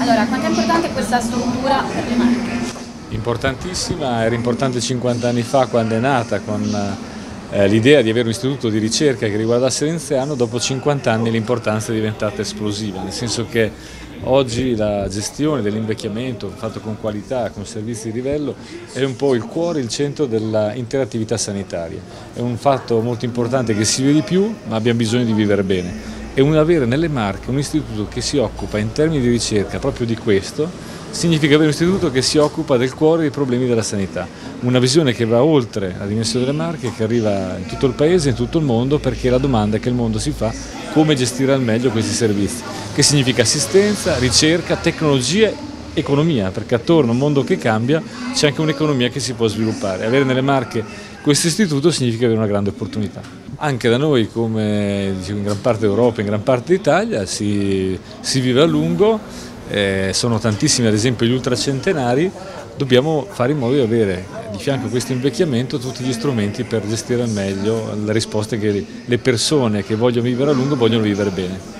Allora, quanto è importante questa struttura per le Marche? Importantissima, era importante 50 anni fa quando è nata con eh, l'idea di avere un istituto di ricerca che riguardasse l'Enziano, dopo 50 anni l'importanza è diventata esplosiva, nel senso che oggi la gestione dell'invecchiamento fatto con qualità, con servizi di livello, è un po' il cuore, il centro dell'intera attività sanitaria. È un fatto molto importante che si vive di più, ma abbiamo bisogno di vivere bene e un avere nelle Marche un istituto che si occupa in termini di ricerca proprio di questo significa avere un istituto che si occupa del cuore dei problemi della sanità, una visione che va oltre la dimensione delle Marche, che arriva in tutto il paese, in tutto il mondo, perché la domanda che il mondo si fa come gestire al meglio questi servizi, che significa assistenza, ricerca, tecnologia economia, perché attorno a un mondo che cambia c'è anche un'economia che si può sviluppare. Avere nelle Marche questo istituto significa avere una grande opportunità. Anche da noi, come in gran parte d'Europa, in gran parte d'Italia, si, si, vive a lungo, eh, sono tantissimi ad esempio gli ultracentenari, dobbiamo fare in modo di avere di fianco a questo invecchiamento tutti gli strumenti per gestire al meglio le risposte che le persone che vogliono vivere a lungo vogliono vivere bene.